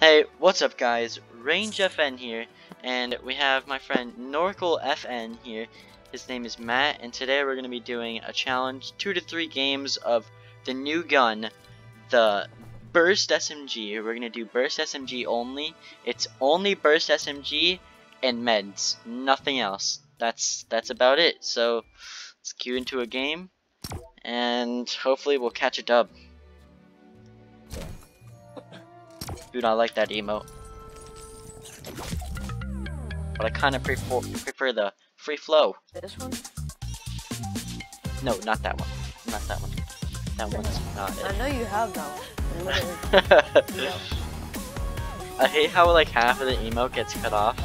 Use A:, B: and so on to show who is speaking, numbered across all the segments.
A: Hey, what's up guys? Range FN here, and we have my friend Norkle FN here. His name is Matt, and today we're going to be doing a challenge, two to three games of the new gun, the Burst SMG. We're going to do Burst SMG only. It's only Burst SMG and meds, nothing else. That's that's about it. So let's queue into a game, and hopefully we'll catch a dub. Dude, I like that emote. But I kind of prefer, prefer the free flow.
B: This one?
A: No, not that one. Not that one. That one's not it.
B: I know you have that one. No.
A: I hate how like half of the emote gets cut off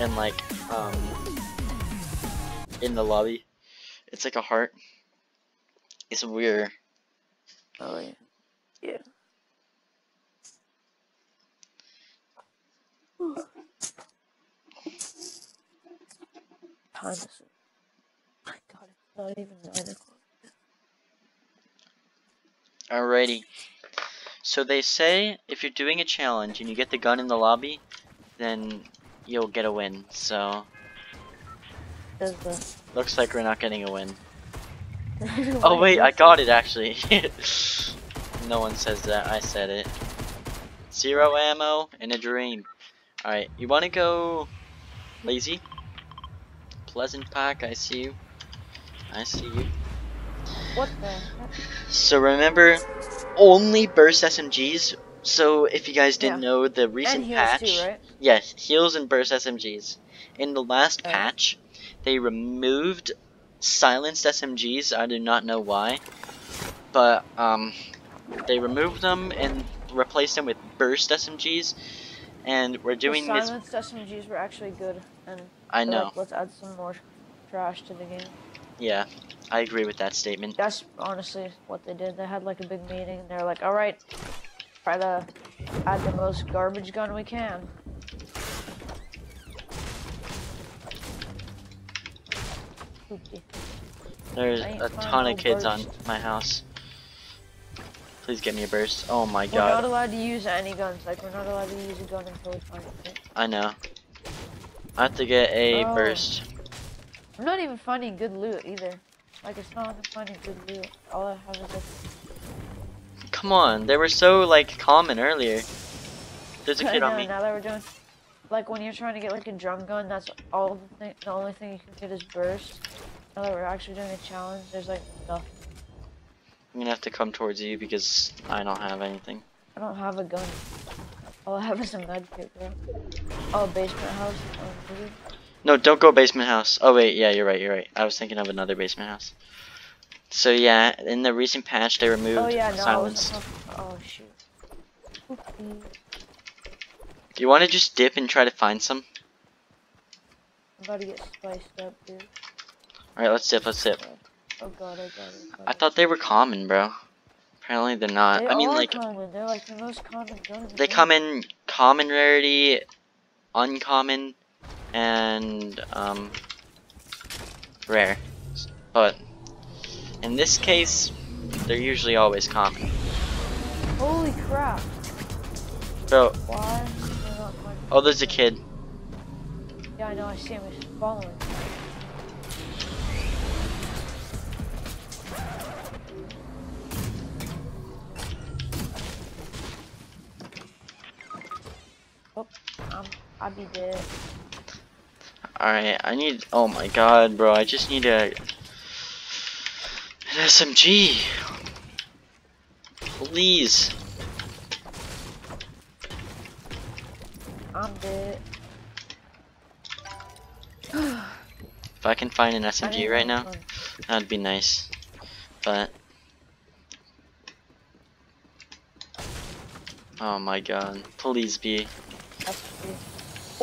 A: and like um in the lobby. It's like a heart. It's weird.
B: Oh yeah. Yeah. Time is. My God, it's not even nine o'clock.
A: Alrighty. So they say if you're doing a challenge and you get the gun in the lobby, then you'll get a win. So looks like we're not getting a win. Oh wait, I got it actually. no one says that, I said it. Zero ammo in a dream. Alright, you wanna go lazy? Pleasant Park, I see you. I see you.
B: What the? heck?
A: So remember, only burst SMGs. So if you guys didn't
B: Yeah.
A: know, the recent patch,
B: too, right?
A: yes, heals and burst SMGs. In the last
B: Right.
A: patch, they removed silenced SMGs. I do not know why, but um, they removed them and replaced them with burst SMGs. And we're doing
B: the
A: this.
B: silenced SMGs were actually good, and
A: I know.
B: like, let's add some more trash to the game.
A: Yeah, I agree with that statement.
B: That's honestly what they did. They had like a big meeting, and they're like, "All right, try to add the most garbage gun we can."
A: There's a ton of kids on my house. Please get me a burst. Oh my god.
B: We're not allowed to use any guns. Like we're not allowed to use a gun until we find it.
A: I know. I have to get a
B: Oh.
A: burst.
B: I'm not even finding good loot either. Like it's not even finding good loot. All I have is like
A: Come on, they were so like common earlier. There's a kid
B: know,
A: on me.
B: now that we're doing like when you're trying to get like a drum gun, that's all the thing. The only thing you can get is burst. Now that we're actually doing a challenge, there's like nothing.
A: I'm gonna have to come towards you because I don't have anything.
B: I don't have a gun. All I have is a med kit, bro. Oh, basement house. Oh, really?
A: No, don't go basement house. Oh wait, yeah, you're right, you're right. I was thinking of another basement house. So yeah, in the recent patch they removed
B: oh yeah, no,
A: silence.
B: Oh shoot.
A: Do you want to just dip and try to find some?
B: I'm about to get spiced up, dude.
A: All right, let's dip. Let's dip.
B: Oh god, god, oh god.
A: I thought they were common, bro. Apparently they're not.
B: they
A: I mean, like
B: common. They're like the most common guns.
A: they come in common rarity, uncommon, and um, rare. But in this case, they're usually always common.
B: Holy crap!
A: Bro,
B: Why? They're not finding-
A: oh, there's a kid.
B: Yeah, I know. I see him. He's following. I'd be dead.
A: Alright, I need. Oh my god, bro, I just need a. An SMG. Please.
B: I'm dead.
A: If I can find an SMG right now,
B: fun.
A: that'd be nice. But. Oh my god. Please be.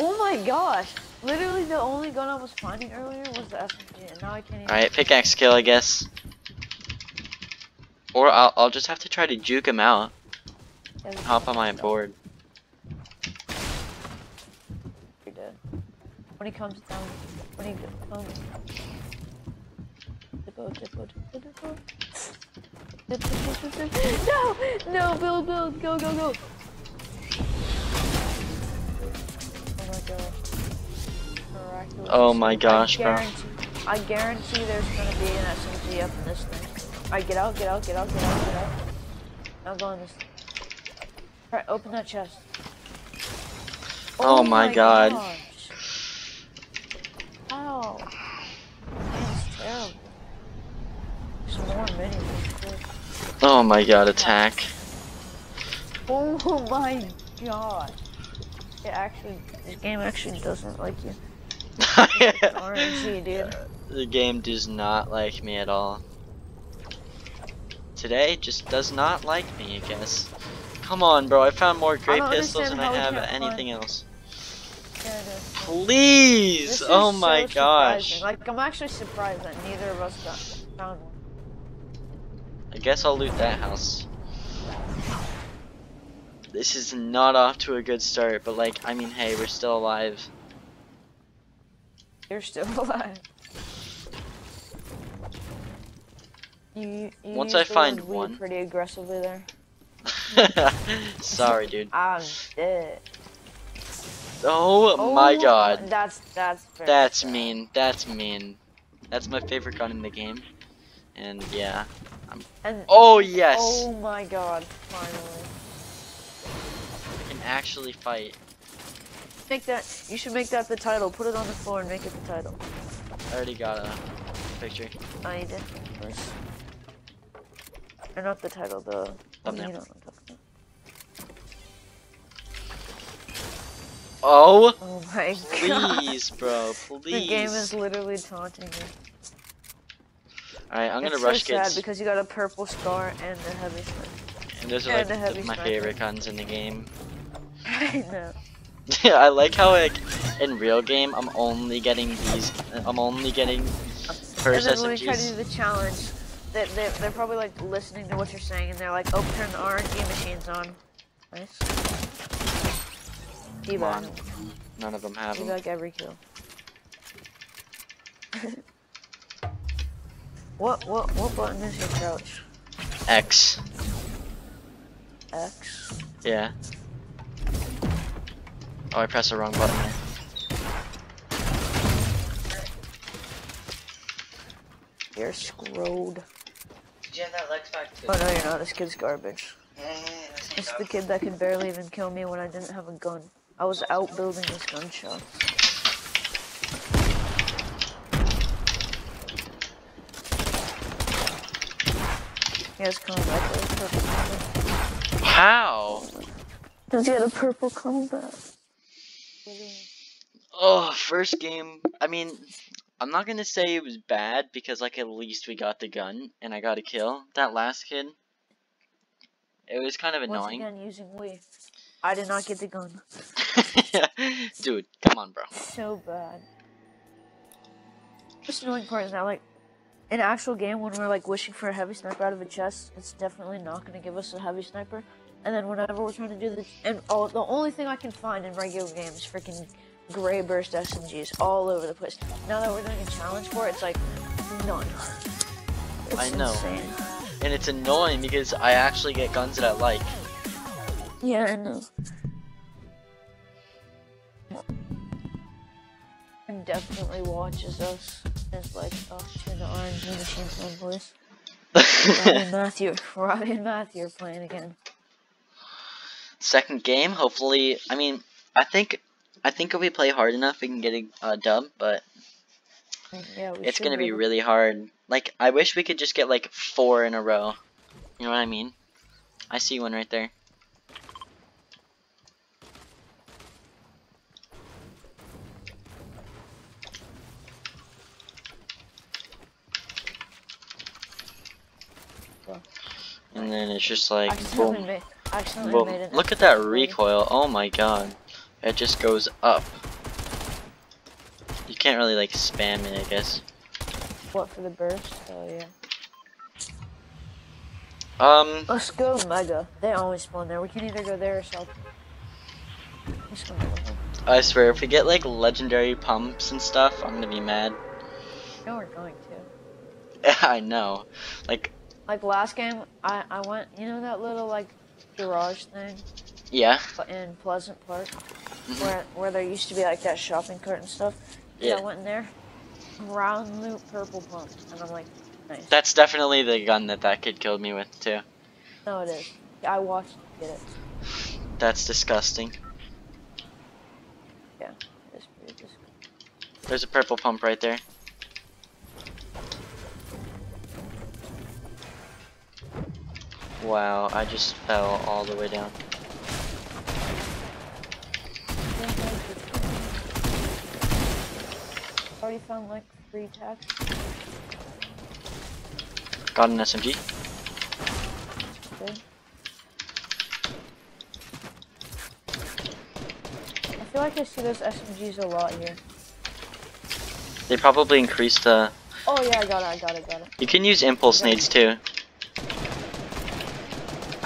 B: Oh my gosh! Literally, the only gun I was finding earlier was the SMG, and now I can't even.
A: Alright, pickaxe kill, I guess. Or I'll, I'll just have to try to juke him out.
B: Yeah,
A: Hop on my board.
B: You're dead. When he comes down, when he comes. Dippo, dippo, dippo, dippo. Dippo, dippo, dippo. No! No, build, build, go, go, go! Miraculous.
A: Oh my gosh,
B: I
A: bro.
B: guarantee, I guarantee there's gonna be an SMG up in this thing. Alright, get out, get out, get out, get out, get out. Now go in this. Alright, open that chest.
A: Oh, oh my God.
B: gosh. Ow. That's terrible. Some more minis.
A: Oh my god, attack.
B: Oh my god. It actually, this game actually doesn't like you. It's RNG, dude.
A: the game does not like me at all. Today just does not like me, I guess. Come on, bro. I found more great pistols than I have
B: can't
A: anything else.
B: Yeah, it is.
A: Please!
B: This is
A: oh
B: so
A: my gosh.
B: Like, I'm actually surprised that neither of us got found one.
A: I guess I'll loot that house. This is not off to a good start, but like, I mean, hey, we're still alive.
B: You're still alive. You, you
A: Once I find one.
B: pretty aggressively there.
A: Sorry, dude.
B: I'm dead.
A: Oh, my
B: Oh,
A: god.
B: That's that's
A: That's mean. That's mean. That's my favorite gun in the game. And yeah.
B: And
A: Oh, yes!
B: oh my god, finally.
A: I can actually fight.
B: Make that. You should make that the title. Put it on the floor and make it the title.
A: I already got a picture.
B: I need it first. Or not the title, the
A: Thumbnail.
B: you know what I'm talking about.
A: Oh!
B: Oh my god.
A: Please, bro. Please.
B: The game is literally taunting me.
A: Alright, I'm gonna
B: it's
A: rush
B: so sad
A: kids.
B: because you got a purple scar and a heavy sniper.
A: And those are
B: and
A: like
B: a heavy
A: my
B: sniper.
A: favorite guns in the game.
B: I know.
A: I like how like in real game I'm only getting these. I'm only getting first
B: and then when we try to do the challenge, they, they, they're probably like listening to what you're saying and they're like, oh, turn the RNG machines on. Nice.
A: Come on. None of them have them.
B: like every kill. what, what, what button is your crouch?
A: X.
B: X?
A: Yeah. Oh, I pressed the wrong button. there.
B: You're screwed.
C: Did you have that Lex back too?
B: Oh no, you're not. This kid's garbage. It's the kid that could barely even kill me when I didn't have a gun. I was out building this gunshot. He has combat. He has purple combat.
A: How?
B: Does he have a purple combat?
A: Oh, first game. I mean, I'm not gonna say it was bad because like at least we got the gun and I got a kill. That last kid, it was kind of annoying.
B: Once again, using we. I did not get the gun.
A: Dude, come on, bro.
B: So bad. Just annoying part is that like, in actual game when we're like wishing for a heavy sniper out of a chest, it's definitely not gonna give us a heavy sniper. And then whenever we're trying to do the and oh, the only thing I can find in regular games freaking gray burst SMGs all over the place. Now that we're doing a challenge for it, it's like none. It's
A: I know.
B: Insane.
A: And it's annoying because I actually get guns that I like.
B: Yeah, I know. And definitely watches us. It's like, oh, turn the RNG machines on, boys. Robbie and Matthew, Robbie and Matthew are playing again.
A: Second game, hopefully. I mean, I think, I think if we play hard enough, we can get a uh, dub. But
B: Yeah,
A: it's gonna be really hard. Like, I wish we could just get like four in a row. You know what I mean? I see one right there. And then it's just like boom,
B: accidentally
A: boom.
B: made an
A: Look at that recoil. Oh my god. It just goes up. You can't really like spam it, I guess.
B: What for the burst? Oh yeah.
A: Um,
B: Let's go Mega. They always spawn there. We can either go there or South. Let's go Mega.
A: I swear, if we get like legendary pumps and stuff, I'm gonna be mad.
B: No, we're going to.
A: I know. Like,
B: Like last game, I I went. You know that little like garage thing
A: yeah.
B: in Pleasant Park.
A: Mhm.
B: where where there used to be like that shopping cart and stuff.
A: Yeah.
B: I went in there, round loop purple pump, and I'm like, nice.
A: That's definitely the gun that that kid killed me with too.
B: no, it is. I watched him get it.
A: That's disgusting.
B: Yeah, it's pretty disgusting.
A: There's a purple pump right there. Wow, I just fell all the way down.
B: Already found like three tags.
A: Got an SMG.
B: Good. I feel like I see those SMGs a lot here.
A: They probably increased the.
B: Oh yeah, I got it, I got it, got it.
A: You can use impulse nades too.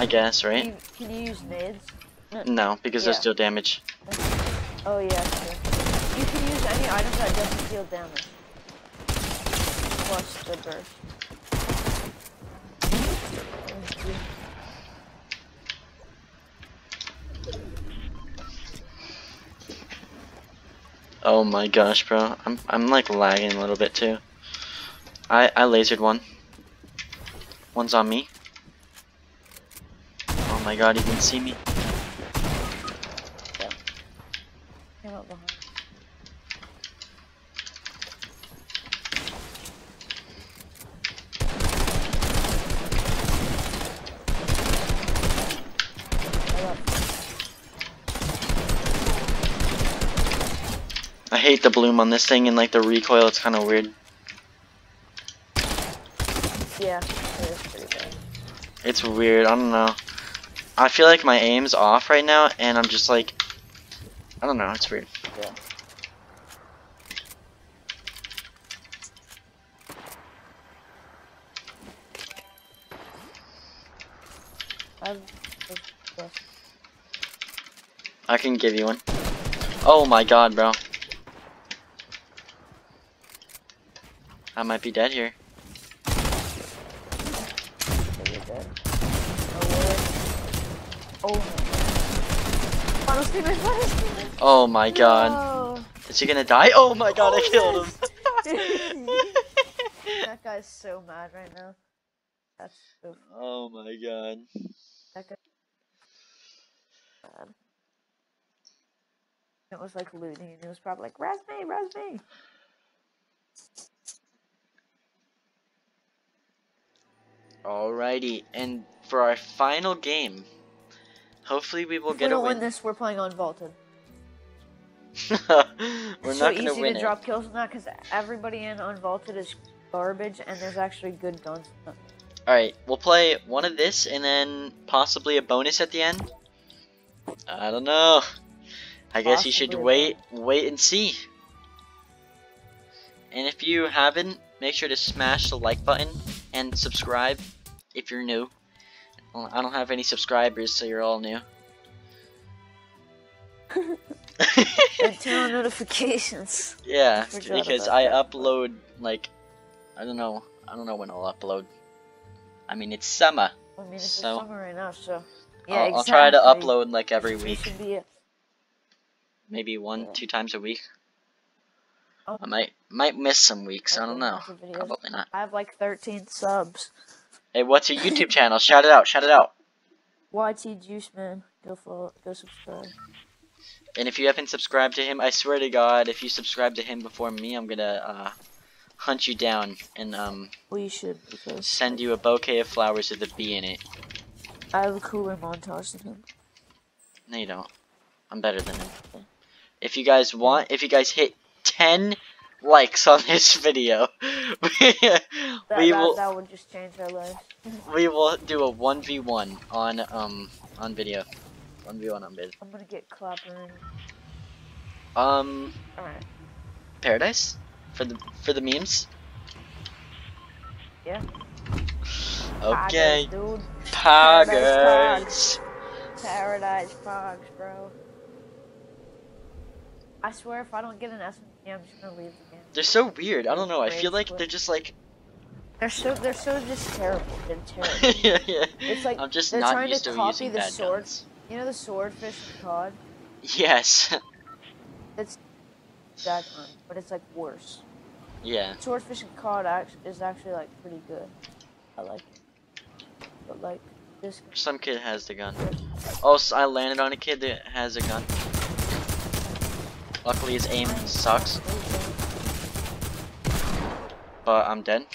A: I guess,
B: Can
A: right?
B: you, can you use nades?
A: No, because those
B: Yeah.
A: deal damage.
B: Oh yeah, true. You can use any item that doesn't deal damage. Plus the burst.
A: Oh my gosh, bro. I'm I'm like lagging a little bit too. I I lasered one. One's on me. Oh my god, he didn't see me.
B: Came up behind. I
A: I hate the bloom on this thing and like the recoil, it's kind of weird.
B: Yeah, it is pretty bad.
A: It's weird, I don't know. I feel like my aim's off right now and I'm just like I don't know, it's weird.
B: Yeah. Yes.
A: Can give you one. Oh my god, bro. I might be dead here.
B: so you're dead. Oh, really? Oh. Final statement, final statement.
A: Oh my god.
B: No.
A: Is he gonna die? Oh my god, I
B: Oh,
A: killed
B: yes.
A: him.
B: That guy's so mad right now. That's so
A: oh my god.
B: that guy. It was like looting, and it was probably like, "Res me, res me."
A: Alrighty, and for our final game, hopefully we will
B: If we
A: get a
B: don't win
A: win.
B: this, we're playing on vaulted.
A: We're
B: it's
A: not
B: so
A: gonna
B: easy
A: win
B: to
A: it.
B: drop kills now because everybody in unvaulted is garbage, and there's actually good guns.
A: Alright, we'll play one of this and then possibly a bonus at the end. I don't know. I guess you should wait wait and see. And if you haven't, make sure to smash the like button and subscribe if you're new. I don't have any subscribers, so you're all new.
B: turn on notifications.
A: yeah, because I
B: that.
A: upload like I don't know. I don't know when I'll upload. I mean, it's summer.
B: I mean, it's
A: so
B: summer right now, so yeah,
A: I'll,
B: exactly.
A: I'll try to upload like every week, maybe one,
B: Yeah.
A: two times a week.
B: Oh.
A: I might might miss some weeks. I don't know.
B: lots of videos.
A: Probably not.
B: I have like 13 subs.
A: Hey, what's your YouTube channel? Shout it out. Shout it out.
B: YT Juice Man, go follow, go subscribe.
A: And if you haven't subscribed to him, I swear to God, if you subscribe to him before me, I'm gonna uh, hunt you down and um
B: Well, you should because
A: send you a bouquet of flowers with a bee in it.
B: I have a cooler montage than him.
A: No, you don't. I'm better than him. If you guys want, if you guys hit 10 likes on this video,
B: That,
A: we
B: that,
A: will
B: that would just change our life.
A: we will do a 1v1 on um on video. 1v1 on vid.
B: I'm gonna get clapping.
A: Um
B: Alright.
A: Paradise for the for the memes.
B: Yeah.
A: Okay.
B: Poggers. Paradise Pogs, bro. I swear if I don't get an SMG, I'm just gonna leave game.
A: They're so weird. I don't know. I feel like they're just like
B: They're so they're so just terrible. They're terrible.
A: yeah, yeah.
B: It's like
A: I'm just
B: they're
A: not
B: trying
A: used
B: to
A: to,
B: copy
A: using
B: the
A: bad
B: sword.
A: guns.
B: You know the swordfish COD?
A: Yes.
B: It's that gun, but it's like worse.
A: yeah.
B: Swordfish and cod act- is actually like pretty good. I like it. But like this
A: Some kid has the gun. Oh, so I landed on a kid that has a gun. Luckily, his aim sucks, but I'm dead.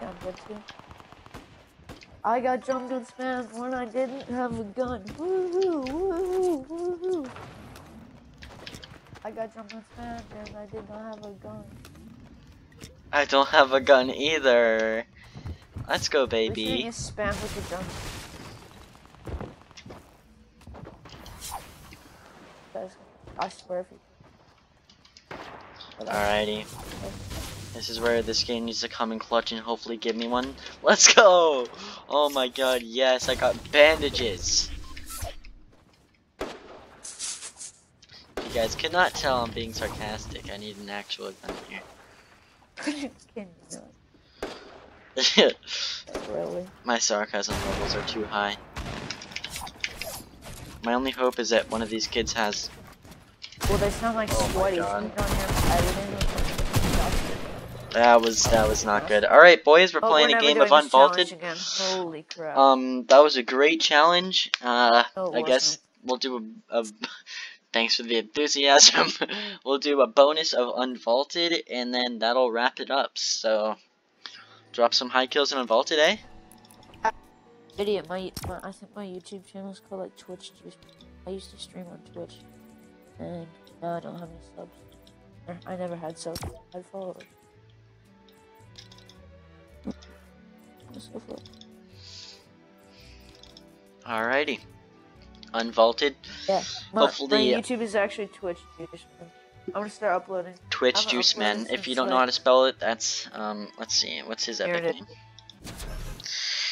B: Yeah, I'm. I got jumped and spammed when I didn't have a gun. Woohoo! Woohoo! Woohoo! I got jumped and spammed and I did not have a gun.
A: I don't have a gun either. Let's go, baby.
B: spam with the. Guys, I swear if you. But I-
A: Alrighty. This is where this game needs to come in clutch and hopefully give me one. Let's go! Oh my god, yes, I got bandages. You guys cannot tell I'm being sarcastic. I need an actual gun here.
B: Really?
A: My sarcasm levels are too high. My only hope is that one of these kids has.
B: Well, they sound like
A: Oh
B: sweaty. so
A: God.
B: you don't hear them editing or something.
A: That was that was not good. All right, boys, we're
B: Oh,
A: playing
B: we're
A: a game of Unvaulted.
B: Holy crap.
A: Um, that was a great challenge. Uh,
B: No,
A: I guess we'll do a, a. Thanks for the enthusiasm. we'll do a bonus of Unvaulted, and then that'll wrap it up. So, drop some high kills in Unvaulted, eh?
B: Idiot, my, my I think my YouTube channel is called like Twitch Juice. I used to stream on Twitch, and now I don't have any subs. I never had subs. I had followers. Let's go for it.
A: Alrighty. Unvaulted.
B: Yeah, my,
A: Hopefully-
B: my YouTube is actually Twitch Juice. Man. I'm gonna start uploading.
A: Twitch Juice Man. If you don't know how to spell it, that's um. Let's see. What's his epic name?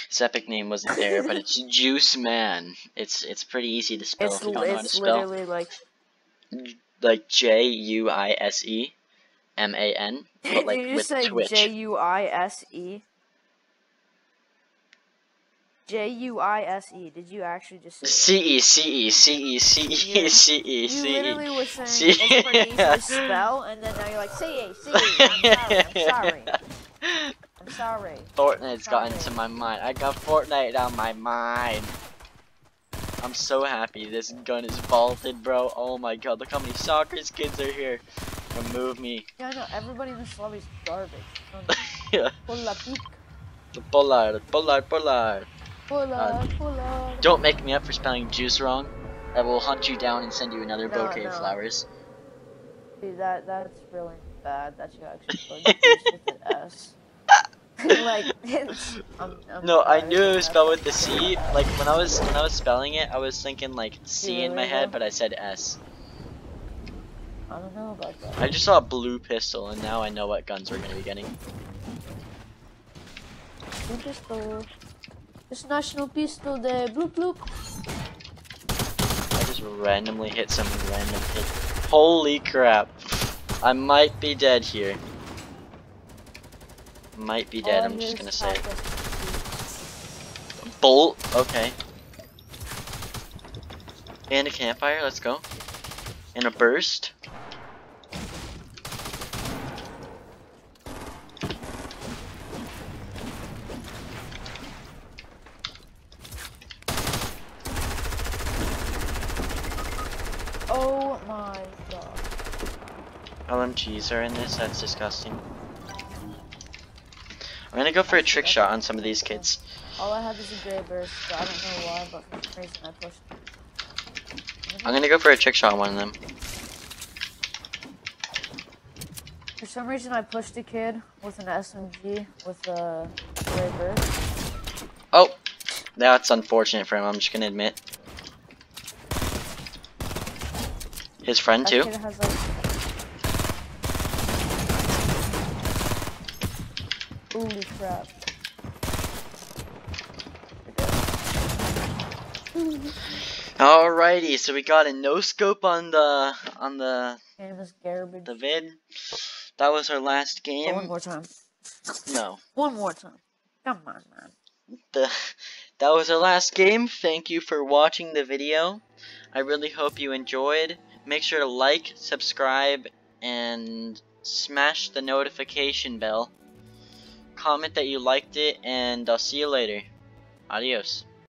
A: His epic name wasn't there, but it's Juice Man. It's it's pretty easy to spell
B: It's
A: if you don't know how to spell.
B: literally like
A: Like J U I S E M A N, but like
B: Did you
A: with
B: say
A: Twitch.
B: J U I S E? J U I S E. Did you actually just say?
A: C E C E C E C E. C E
B: You
A: C E.
B: literally were saying
A: See?
B: it's pretty easy to spell, and then now you're like, C E C E. I'm sorry. I'm sorry. Sorry.
A: Fortnite's got into my mind. I got Fortnite on my mind. I'm so happy this gun is vaulted, bro. Oh my god, look how many soccer kids are here. Remove me.
B: Yeah, I know. Everybody in this lobby is garbage.
A: Yeah.
B: Pull up, peek.
A: Pollard, Pollard, Pollard.
B: Pull
A: Uh,
B: up, pull up.
A: Don't make me up for spelling juice wrong. I will hunt you down and send you another
B: No,
A: bouquet of flowers.
B: See, that that's really bad that you actually spelled juice with an S. like, I'm
A: No, I knew it was spelled with the C. Like when I was when I was spelling it, I was thinking like C in my head, but I said S.
B: I don't know about that.
A: I just saw a blue pistol, and now I know what guns we're gonna be getting.
B: Blue pistol. It's National Pistol Day. Bloop bloop.
A: I just randomly hit some random hit. Holy crap! I might be dead here. Might be dead.
B: All
A: I'm just gonna say. Bolt. Okay. And a campfire. Let's go. And a burst.
B: Oh my god.
A: LMGs are in this. That's disgusting. I'm gonna go for a trick shot on some of these kids.
B: All I have is a gray burst, but I don't know why, but for some reason I pushed.
A: I'm gonna go for a trick shot on one of them.
B: For some reason I pushed a kid with an SMG with a gray burst.
A: Oh, that's unfortunate for him. I'm just gonna admit. His friend too.
B: Holy crap.
A: Alrighty, so we got a no scope on the on the the vid. That was our last
B: game. One more time.
A: No.
B: One more time. Come on, man.
A: The that was our last game. Thank you for watching the video. I really hope you enjoyed. Make sure to like, subscribe, and smash the notification bell comment that you liked it, and I'll see you later. Adios.